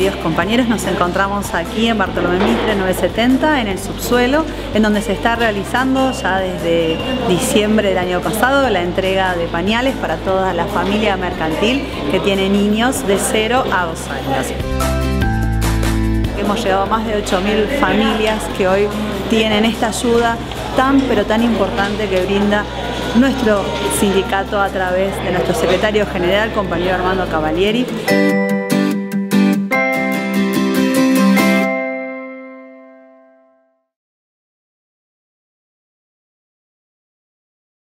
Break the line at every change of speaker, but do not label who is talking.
queridos compañeros, nos encontramos aquí en Bartolomé Mitre 970, en el subsuelo, en donde se está realizando ya desde diciembre del año pasado la entrega de pañales para toda la familia mercantil que tiene niños de 0 a 2 años. Hemos llegado a más de 8.000 familias que hoy tienen esta ayuda tan pero tan importante que brinda nuestro sindicato a través de nuestro secretario general, compañero Armando Cavalieri.